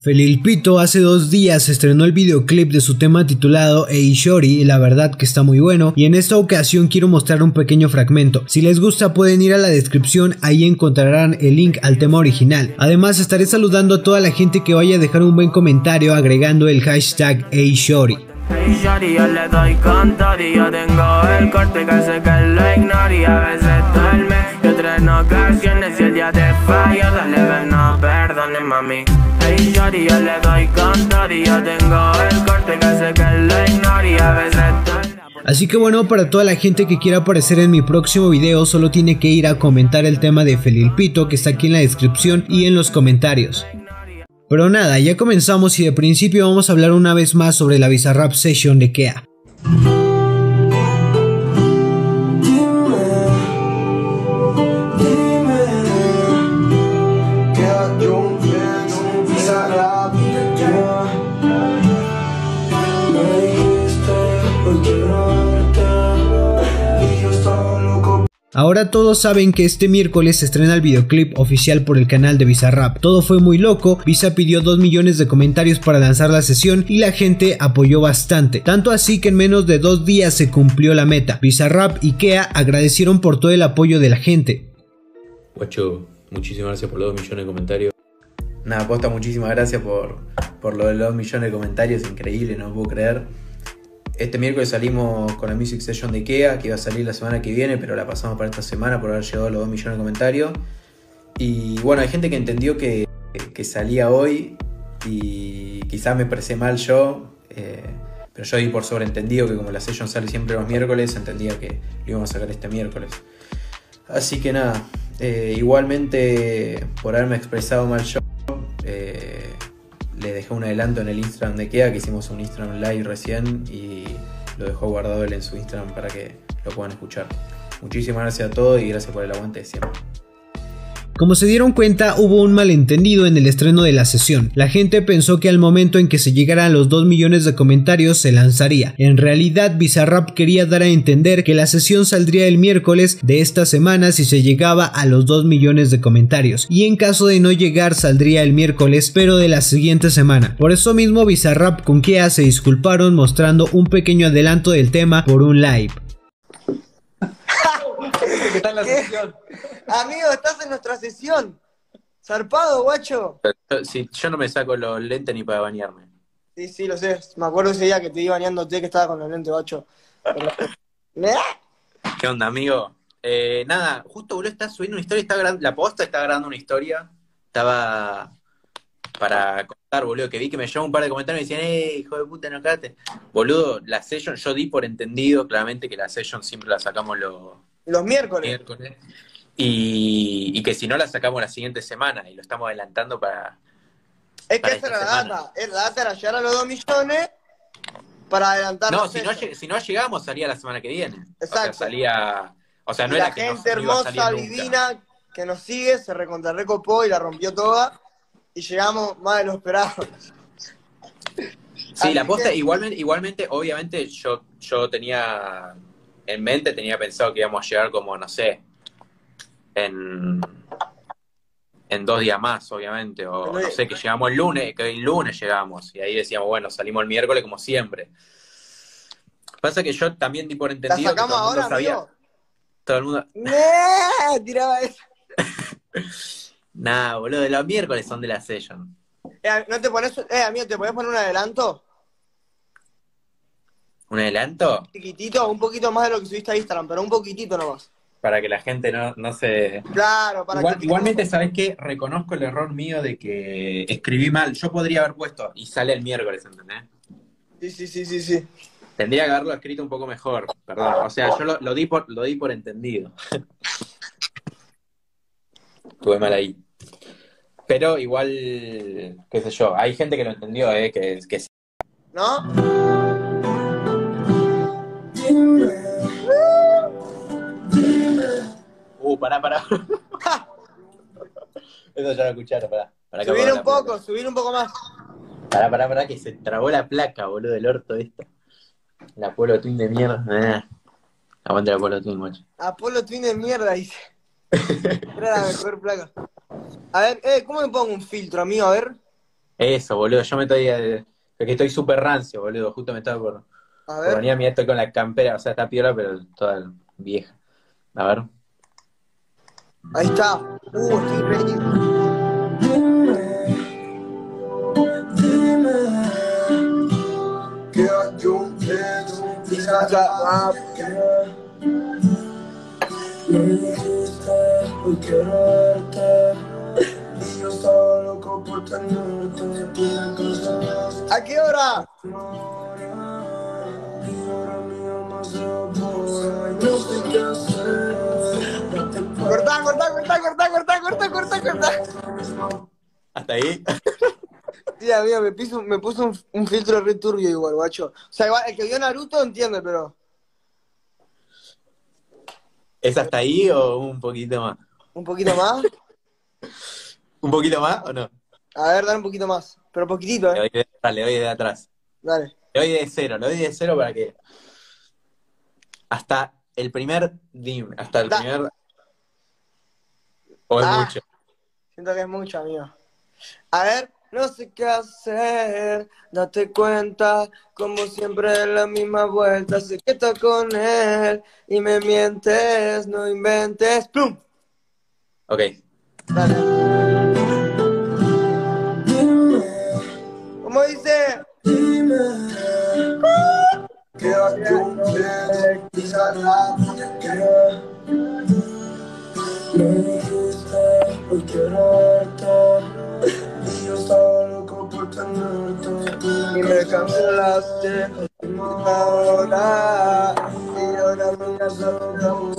Felilpito hace dos días estrenó el videoclip de su tema titulado Hey Shori y la verdad que está muy bueno y en esta ocasión quiero mostrar un pequeño fragmento. Si les gusta pueden ir a la descripción, ahí encontrarán el link al tema original. Además estaré saludando a toda la gente que vaya a dejar un buen comentario agregando el hashtag Hey Shori. Hey shawty, yo le doy y yo tengo el corte que hace que lo y a veces Así que bueno, para toda la gente que quiera aparecer en mi próximo video, solo tiene que ir a comentar el tema de Felilpito que está aquí en la descripción y en los comentarios. Pero nada, ya comenzamos y de principio vamos a hablar una vez más sobre la Bizarrap Session de Kea. Ahora todos saben que este miércoles se estrena el videoclip oficial por el canal de Bizarrap. Todo fue muy loco, Visa pidió 2 millones de comentarios para lanzar la sesión y la gente apoyó bastante. Tanto así que en menos de dos días se cumplió la meta. Bizarrap y Kea agradecieron por todo el apoyo de la gente. Guacho, muchísimas gracias por los 2 millones de comentarios. Nada, posta, muchísimas gracias por, por lo de los 2 millones de comentarios, increíble, no puedo creer. Este miércoles salimos con la Music Session de IKEA, que iba a salir la semana que viene, pero la pasamos para esta semana por haber llegado a los 2 millones de comentarios. Y bueno, hay gente que entendió que, salía hoy y quizás me expresé mal yo, eh, pero yo di por sobreentendido que como la session sale siempre los miércoles, entendía que lo íbamos a sacar este miércoles. Así que nada, eh, igualmente por haberme expresado mal yo, eh, dejé un adelanto en el Instagram de Kea, que hicimos un Instagram live recién y lo dejó guardado él en su Instagram para que lo puedan escuchar. Muchísimas gracias a todos y gracias por el aguante siempre. Como se dieron cuenta, hubo un malentendido en el estreno de la sesión. La gente pensó que al momento en que se llegara a los 2 millones de comentarios se lanzaría. En realidad, Bizarrap quería dar a entender que la sesión saldría el miércoles de esta semana si se llegaba a los 2 millones de comentarios. Y en caso de no llegar, saldría el miércoles, pero de la siguiente semana. Por eso mismo, Bizarrap con Kea se disculparon mostrando un pequeño adelanto del tema por un live. ¿Qué está en la sesión? Amigo, estás en nuestra sesión. Zarpado, guacho. Pero, si yo no me saco los lentes ni para bañarme. Sí, sí, lo sé. Me acuerdo ese día que te iba bañándote que estaba con los lentes, guacho. ¿Qué onda, amigo? Eh, nada, justo boludo está subiendo una historia, está gra- la posta está grabando una historia. Estaba para contar, boludo, que vi que me llamó un par de comentarios y me decían, eh, hijo de puta, no cagaste. Boludo, la session, yo di por entendido claramente que la session siempre la sacamos los Los miércoles. miércoles. Y, y que si no la sacamos la siguiente semana y lo estamos adelantando para. Es que esa era la data. Es la data era llegar a los 2 millones para adelantar No, si no, si no llegamos, salía la semana que viene. O sea, Exacto. salía. O sea, no Y era la que no- gente no hermosa, nunca. divina, que nos sigue, se recontrarrecopó y la rompió toda. Y llegamos más de lo esperado. Sí, la posta, que- igualmente, igualmente, obviamente, yo, yo tenía en mente, tenía pensado que íbamos a llegar como, no sé, en, en dos días más, obviamente, o no sé, que llegamos el lunes, que el lunes llegamos, y ahí decíamos, bueno, salimos el miércoles como siempre. Pasa que yo también di por ¿La entendido que sacamos todo el mundo ahora, sabía. amigo? Todo el mundo, ¡Nee! Tiraba eso. nah, boludo, los miércoles son de la session. Eh, ¿No te pones, eh, amigo, te podés poner un adelanto? ¿Un adelanto? Chiquitito, un poquito más de lo que subiste a Instagram, pero un poquitito nomás. Para que la gente no, no se... Claro, para Igual- que igualmente, ¿sabes qué? Reconozco el error mío de que escribí mal. Yo podría haber puesto y sale el miércoles, ¿entendés? Sí, sí, sí, sí, sí. Tendría que haberlo escrito un poco mejor, perdón. O sea, yo lo, lo di, por, lo di por entendido. Estuve mal ahí. Pero igual, qué sé yo, hay gente que lo entendió, ¿eh? Que, que sí. ¿No? Uh, pará, pará. Eso ya lo escucharon, pará. Subir un poco, placa. subir un poco más. Pará, pará, pará, que se trabó la placa, boludo, del orto esta. La Polo Twin de mierda. Ah. Aguante la Polo Twin, macho. Apolo Twin de mierda, dice. Era la mejor placa. A ver, eh, ¿cómo me pongo un filtro, amigo? A ver. Eso, boludo, yo me estoy. eh, que estoy súper rancio, boludo. Justo me estaba por, A por ver. venir, mira, estoy con la campera, o sea, está piola, pero toda vieja. A ver. Ahí está. Uh, estoy ready. Ah, ¿A qué hora? Hasta ahí. Sí, amigo, me, piso, me puso un, un filtro re turbio igual, guacho. O sea, igual, el que vio Naruto entiende, pero ¿Es hasta ahí o un poquito más? un poquito más. ¿Un poquito más o no? A ver, dale un poquito más. Pero poquitito, Le eh. doy de atrás, le doy de atrás. Dale. Le doy de cero, le doy de cero para que. Hasta el primer dim, hasta el Da- primer. O es Ah. mucho. Siento que es mucho, amigo. A ver, no sé qué hacer. Date cuenta, como siempre, la misma vuelta. Sé que estás con él y me mientes, no inventes. ¡Plum! Ok. Dale. ¿Cómo dice? Y me cancelaste ahora y ahora me has dado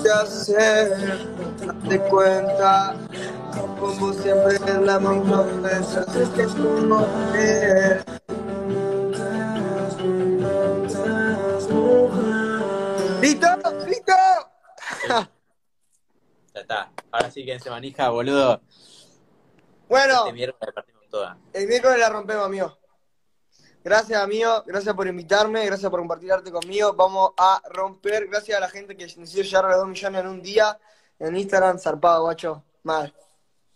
qué hacer date cuenta como siempre es la misma vez es que tú no eres ¿Listo? ¿Listo? Ya está. Ahora sí que se manija, boludo. Bueno, Este toda. el miércoles la rompemos, amigo. Gracias, amigo. Gracias por invitarme. Gracias por compartir arte conmigo. Vamos a romper. Gracias a la gente que decidió llegar a los 2 millones en un día. En Instagram, zarpado, guacho. Mal.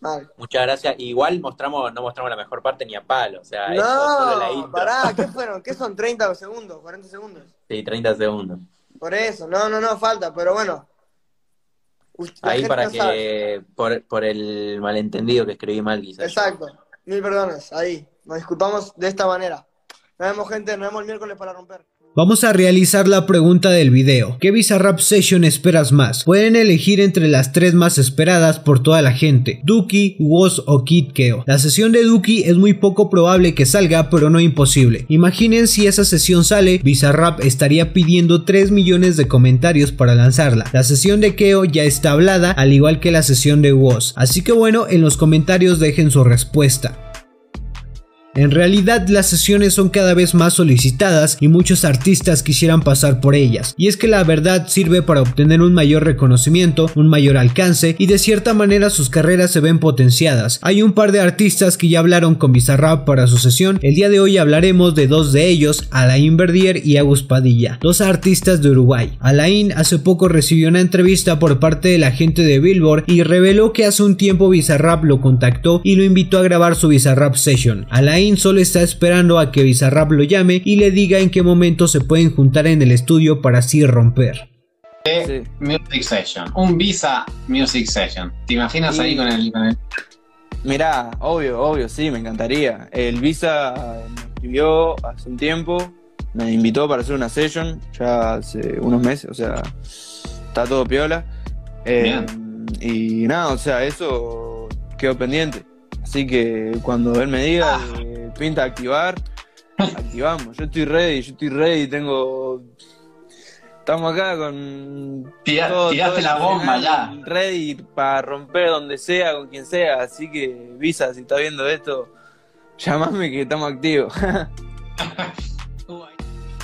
Mal. Muchas gracias. Igual mostramos, no mostramos la mejor parte ni a palo. O sea, eso solo la No, intro. pará. ¿Qué fueron? ¿Qué son? ¿30 segundos? ¿40 segundos? Sí, 30 segundos. Por eso. No, no, no, falta. Pero bueno. Ahí para no que, por, por el malentendido que escribí mal quizás. Exacto. Mil perdones. Ahí. Nos disculpamos de esta manera. Nos vemos, gente. Nos vemos el miércoles para romper. Vamos a realizar la pregunta del video. ¿Qué Bizarrap Session esperas más? Pueden elegir entre las tres más esperadas por toda la gente, Duki, Woz o Kid Keo. La sesión de Duki es muy poco probable que salga, pero no imposible. Imaginen si esa sesión sale, Bizarrap estaría pidiendo 3 millones de comentarios para lanzarla. La sesión de Keo ya está hablada, al igual que la sesión de Woz. Así que bueno, en los comentarios dejen su respuesta. En realidad las sesiones son cada vez más solicitadas y muchos artistas quisieran pasar por ellas. Y es que la verdad sirve para obtener un mayor reconocimiento, un mayor alcance y de cierta manera sus carreras se ven potenciadas. Hay un par de artistas que ya hablaron con Bizarrap para su sesión. El día de hoy hablaremos de dos de ellos, Alain Verdier y Agus Padilla, dos artistas de Uruguay. Alain hace poco recibió una entrevista por parte de la gente de Billboard y reveló que hace un tiempo Bizarrap lo contactó y lo invitó a grabar su Bizarrap Session. Alain solo está esperando a que Bizarrap lo llame y le diga en qué momento se pueden juntar en el estudio para así romper. de Music Session. Un Visa Music Session. ¿Te imaginas ahí con el, con el- Mirá, obvio, obvio, sí, me encantaría. El Visa me escribió hace un tiempo, me invitó para hacer una session, ya hace unos meses, o sea, está todo piola. Eh, y nada, o sea, eso quedó pendiente. Así que cuando él me diga que pinta activar, activamos. Yo estoy ready, yo estoy ready, tengo. Estamos acá con. Tira- todo- tiraste todo la bomba arsenal Ready para romper donde sea, con quien sea. Así que, Visa, si estás viendo esto, llamame que estamos activos.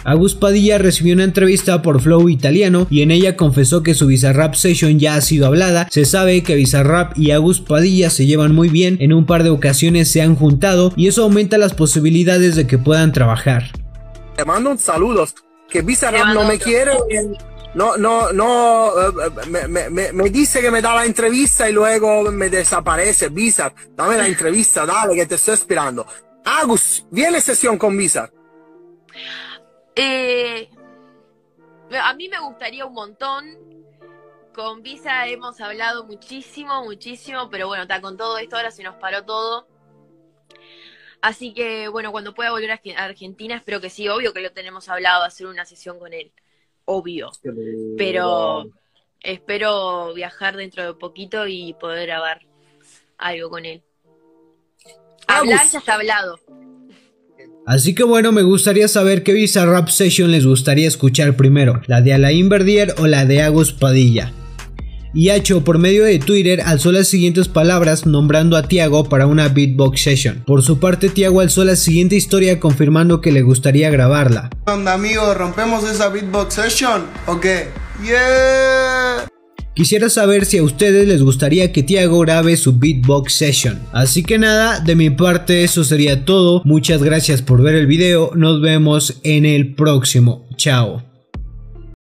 Agus Padilla recibió una entrevista por Flow Italiano y en ella confesó que su Bizarrap Session ya ha sido hablada. Se sabe que Bizarrap y Agus Padilla se llevan muy bien, en un par de ocasiones se han juntado y eso aumenta las posibilidades de que puedan trabajar. Te mando un saludos. Que Bizarrap no me quiere. no, no, no, eh, me, me- me- me dice que me da la entrevista y luego me desaparece. Bizar, dame la entrevista, dale, que te estoy esperando. Agus, viene sesión con Bizar. Eh, a mí me gustaría un montón. Con Visa hemos hablado muchísimo, muchísimo, pero bueno, está con todo esto ahora se nos paró todo. Así que bueno, cuando pueda volver a Arge- a Argentina, espero que sí, obvio que lo tenemos hablado, hacer una sesión con él, obvio. Pero espero viajar dentro de poquito y poder grabar algo con él. Hablar ya está hablado. Así que bueno, me gustaría saber qué Visa Rap Session les gustaría escuchar primero, la de Alain Verdier o la de Agus Padilla. Y Hacho por medio de Twitter alzó las siguientes palabras nombrando a Tiago para una beatbox session. Por su parte, Tiago alzó la siguiente historia confirmando que le gustaría grabarla. ¿Qué onda, amigo? ¿Rompemos esa beatbox session? ¿O qué? ¡Yeah! Quisiera saber si a ustedes les gustaría que Tiago grabe su beatbox session. Así que nada, de mi parte eso sería todo. Muchas gracias por ver el video. Nos vemos en el próximo. Chao.